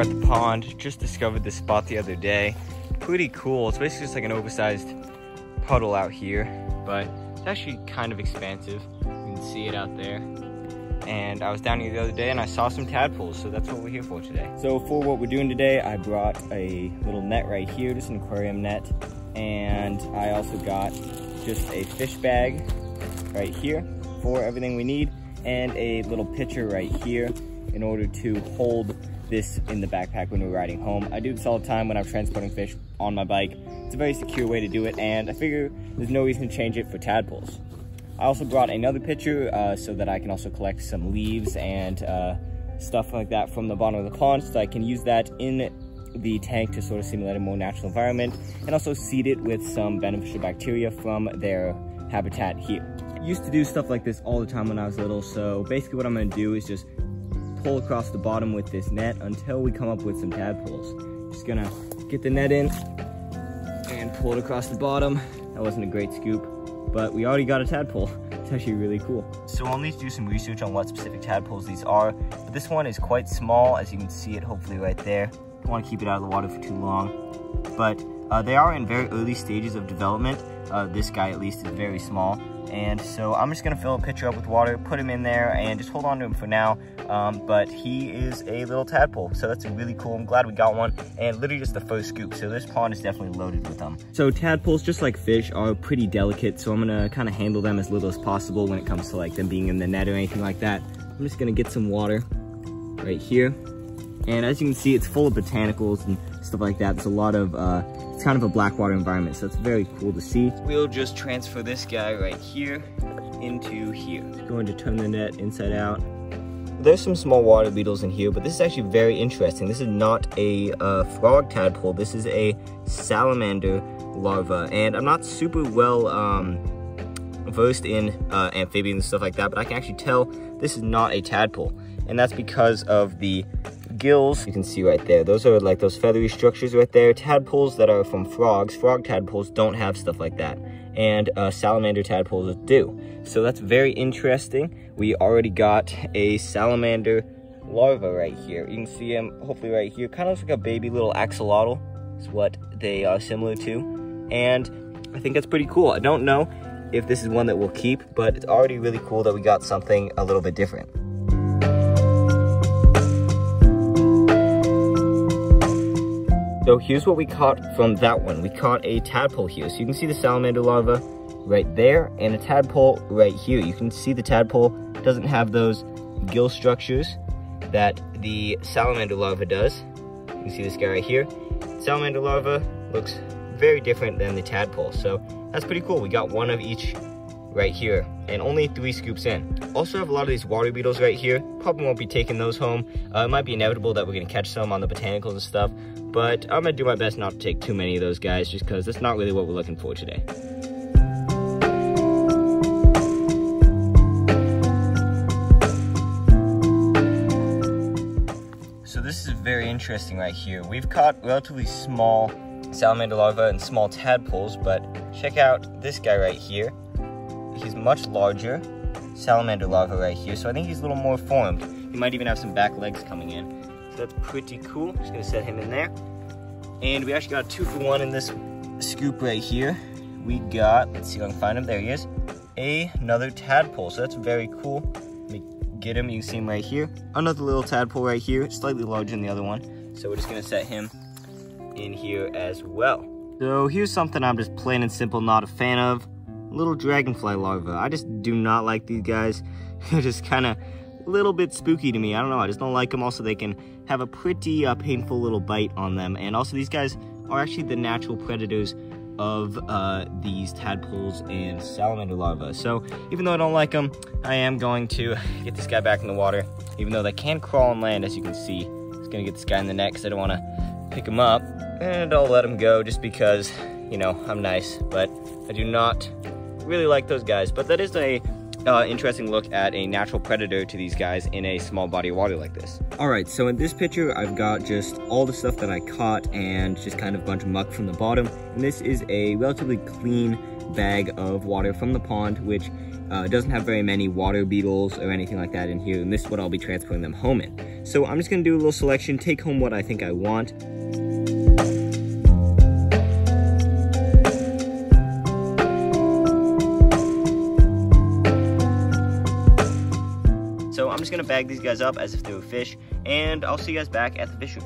and just discovered this spot the other day. Pretty cool. It's basically just like an oversized puddle out here, but it's actually kind of expansive. You can see it out there. And I was down here the other day and I saw some tadpoles, so that's what we're here for today. So for what we're doing today, I brought a little net right here, just an aquarium net. And I also got just a fish bag right here for everything we need and a little pitcher right here in order to hold this in the backpack when we're riding home. I do this all the time when I'm transporting fish on my bike. It's a very secure way to do it and I figure there's no reason to change it for tadpoles. I also brought another pitcher uh, so that I can also collect some leaves and uh, stuff like that from the bottom of the pond so I can use that in the tank to sort of simulate a more natural environment and also seed it with some beneficial bacteria from their habitat here. used to do stuff like this all the time when I was little, so basically what I'm gonna do is just pull across the bottom with this net until we come up with some tadpoles. Just gonna get the net in and pull it across the bottom. That wasn't a great scoop, but we already got a tadpole. It's actually really cool. So I'll need to do some research on what specific tadpoles these are, but this one is quite small, as you can see it hopefully right there. Don't wanna keep it out of the water for too long, but uh, they are in very early stages of development. Uh, this guy at least is very small. And so I'm just gonna fill a pitcher up with water, put him in there, and just hold on to him for now. Um, but he is a little tadpole, so that's really cool. I'm glad we got one, and literally just the first scoop. So this pond is definitely loaded with them. So tadpoles, just like fish, are pretty delicate. So I'm gonna kind of handle them as little as possible when it comes to like them being in the net or anything like that. I'm just gonna get some water right here. And as you can see, it's full of botanicals and stuff like that. There's a lot of uh, it's kind of a black water environment, so it's very cool to see. We'll just transfer this guy right here into here. Going to turn the net inside out. There's some small water beetles in here, but this is actually very interesting. This is not a uh, frog tadpole. This is a salamander larva, and I'm not super well um, versed in uh, amphibians and stuff like that, but I can actually tell this is not a tadpole, and that's because of the gills. You can see right there. Those are like those feathery structures right there. Tadpoles that are from frogs. Frog tadpoles don't have stuff like that. And uh, salamander tadpoles do. So that's very interesting. We already got a salamander larva right here. You can see him hopefully right here. Kind of looks like a baby little axolotl is what they are similar to. And i think that's pretty cool. I don't know if this is one that we'll keep but it's already really cool that we got something a little bit different So here's what we caught from that one. We caught a tadpole here. So you can see the salamander larva right there and a tadpole right here. You can see the tadpole doesn't have those gill structures that the salamander larva does. You can see this guy right here. Salamander larva looks very different than the tadpole. So that's pretty cool. We got one of each right here and only three scoops in. Also have a lot of these water beetles right here. Probably won't be taking those home. Uh, it might be inevitable that we're gonna catch some on the botanicals and stuff, but I'm gonna do my best not to take too many of those guys just because that's not really what we're looking for today. So this is very interesting right here. We've caught relatively small salamander larvae and small tadpoles, but check out this guy right here. He's much larger salamander larva right here, so I think he's a little more formed. He might even have some back legs coming in. So that's pretty cool. Just gonna set him in there. And we actually got a two for one in this scoop right here. We got, let's see if I can find him, there he is, another tadpole. So that's very cool. Let me get him, you can see him right here. Another little tadpole right here, slightly larger than the other one. So we're just gonna set him in here as well. So here's something I'm just plain and simple not a fan of. Little dragonfly larva. I just do not like these guys. They're just kind of a little bit spooky to me. I don't know. I just don't like them. Also, they can have a pretty uh, painful little bite on them. And also, these guys are actually the natural predators of uh, these tadpoles and salamander larvae. So even though I don't like them, I am going to get this guy back in the water. Even though they can crawl on land, as you can see. Just gonna get this guy in the net because I don't want to pick him up. And I'll let him go just because, you know, I'm nice. But I do not really like those guys. But that is a uh, interesting look at a natural predator to these guys in a small body of water like this. All right, so in this picture, I've got just all the stuff that I caught and just kind of a bunch of muck from the bottom. And this is a relatively clean bag of water from the pond, which uh, doesn't have very many water beetles or anything like that in here, and this is what I'll be transporting them home in. So I'm just gonna do a little selection, take home what I think I want. I'm gonna bag these guys up as if they were fish, and I'll see you guys back at the fish.